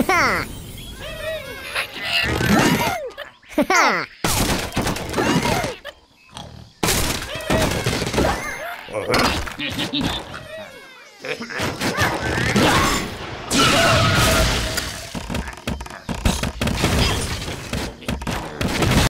Ha ha! ha!